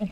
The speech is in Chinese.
嗯